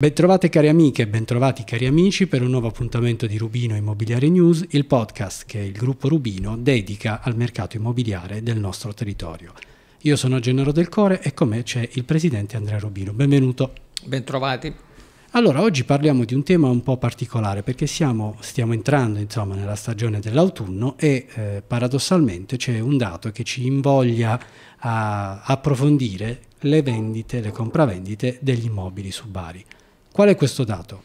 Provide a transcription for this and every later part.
Bentrovate cari amiche e bentrovati cari amici per un nuovo appuntamento di Rubino Immobiliare News, il podcast che il gruppo Rubino dedica al mercato immobiliare del nostro territorio. Io sono Gennaro Del Core e con me c'è il presidente Andrea Rubino. Benvenuto. Bentrovati. Allora, oggi parliamo di un tema un po' particolare perché siamo, stiamo entrando insomma, nella stagione dell'autunno e eh, paradossalmente c'è un dato che ci invoglia a approfondire le vendite, le compravendite degli immobili su Bari. Qual è questo dato?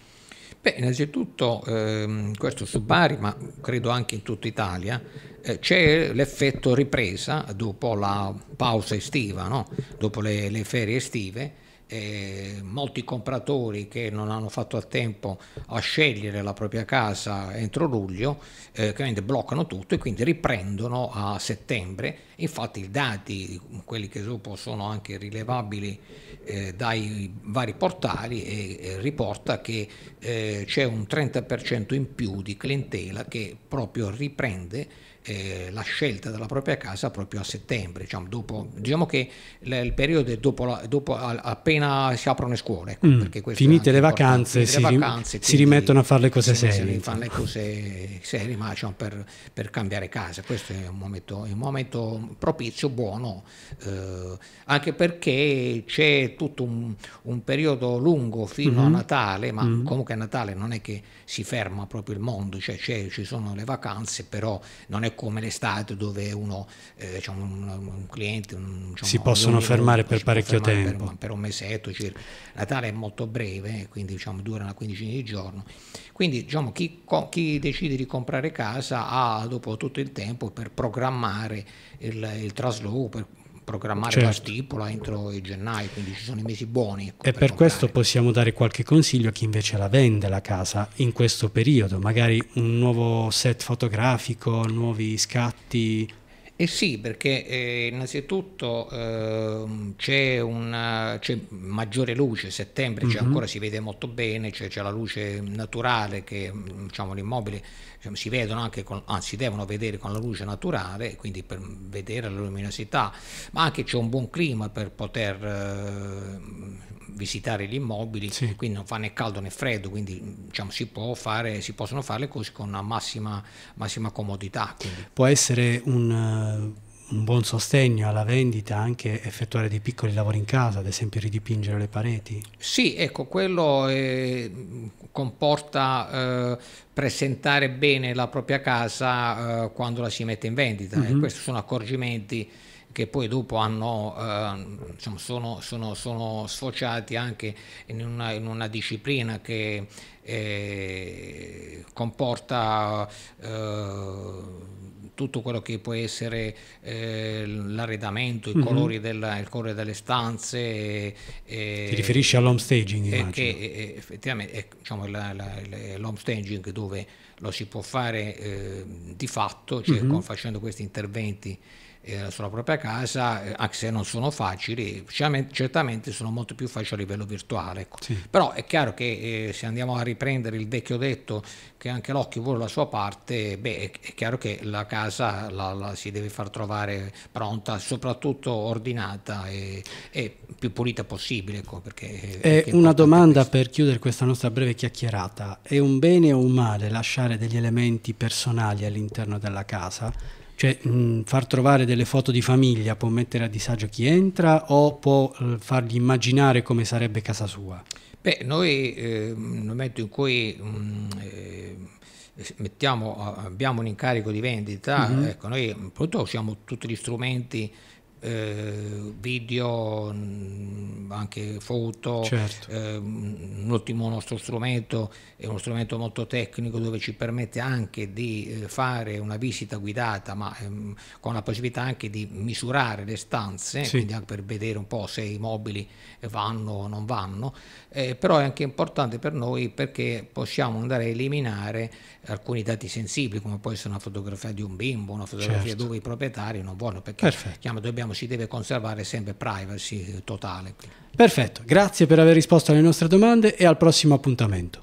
Beh, innanzitutto ehm, questo su Bari, ma credo anche in tutta Italia, eh, c'è l'effetto ripresa dopo la pausa estiva, no? dopo le, le ferie estive eh, molti compratori che non hanno fatto a tempo a scegliere la propria casa entro luglio, eh, bloccano tutto e quindi riprendono a settembre. Infatti i dati, quelli che dopo sono anche rilevabili eh, dai vari portali, e, riporta che eh, c'è un 30% in più di clientela che proprio riprende eh, la scelta della propria casa proprio a settembre, diciamo, dopo, diciamo che il periodo è dopo, la, dopo appena si aprono le scuole. Ecco, mm, finite le vacanze, si, le vacanze si, rimettono a fare le cose serie. Si fanno le cose serie, ma diciamo, per, per, cambiare casa, questo è un momento, è un momento propizio, buono, eh, anche perché c'è tutto un, un periodo lungo fino mm-hmm. a Natale, ma mm-hmm. comunque a Natale non è che si ferma proprio il mondo, cioè ci sono le vacanze, però non è come l'estate dove uno, eh, diciamo, un, un, cliente... Un, diciamo, si possono fermare per parecchio fermare tempo. Per, per, un mesetto circa. Natale è molto breve, quindi diciamo, dura una quindicina di giorni. Quindi diciamo, chi, chi, decide di comprare casa ha dopo tutto il tempo per programmare il, il trasloco, per programmare certo. la stipula entro il gennaio, quindi ci sono i mesi buoni. Ecco, e per, per questo possiamo dare qualche consiglio a chi invece la vende la casa in questo periodo, magari un nuovo set fotografico, nuovi scatti. Eh sì, perché eh, innanzitutto eh, c'è, una, c'è, maggiore luce, settembre mm-hmm. ancora si vede molto bene, c'è, c'è la luce naturale che diciamo, l'immobile diciamo, si vedono anche, con, anzi devono vedere con la luce naturale, quindi per vedere la luminosità, ma anche c'è un buon clima per poter eh, visitare gli immobili, sì. quindi non fa né caldo né freddo, quindi diciamo, si, può fare, si possono fare le cose con una massima, massima comodità. Quindi. Può essere un, un, buon sostegno alla vendita anche effettuare dei piccoli lavori in casa, ad esempio ridipingere le pareti? Sì, ecco, quello è, comporta eh, presentare bene la propria casa eh, quando la si mette in vendita mm-hmm. e mhm. questi sono accorgimenti che poi dopo hanno, eh, insomma, sono, sono, sono, sfociati anche in una, in una disciplina che eh, comporta eh, tutto quello che può essere eh, l'arredamento, i, mm-hmm. colori della, il colore delle stanze. Eh, Ti riferisci all'home staging? Eh, che effettivamente è diciamo, la, la, l'home staging dove lo si può fare eh, di fatto, cioè mm-hmm. con, facendo questi interventi eh, sulla propria casa, eh, anche se non sono facili, certamente sono molto più facili a livello virtuale. Ecco. Sì. Però è chiaro che eh, se andiamo a riprendere il vecchio detto che anche l'occhio vuole la sua parte, beh, è, è chiaro che la casa la, la, si deve far trovare pronta, soprattutto ordinata e, e più pulita possibile. Ecco, perché è, una domanda per chiudere questa nostra breve chiacchierata. È un bene o un male lasciare degli elementi personali all'interno della casa? Cioè, mh, far trovare delle foto di famiglia può mettere a disagio chi entra o può eh, fargli immaginare come sarebbe casa sua? Beh, noi eh, nel momento in cui mh, eh, mettiamo, abbiamo un incarico di vendita, mm-hmm. ecco, noi appunto usiamo tutti gli strumenti eh, video, anche foto, certo. eh, un ottimo nostro strumento è uno strumento molto tecnico dove ci permette anche di eh, fare una visita guidata ma ehm, con la possibilità anche di misurare le stanze, sì. quindi anche per vedere un po' se i mobili vanno o non vanno, eh, però è anche importante per noi perché possiamo andare a eliminare alcuni dati sensibili come può essere una fotografia di un bimbo, una fotografia certo. dove i proprietari non vogliono perché dobbiamo, si deve conservare sempre privacy totale. Perfetto, grazie per aver risposto alle nostre domande e al prossimo appuntamento.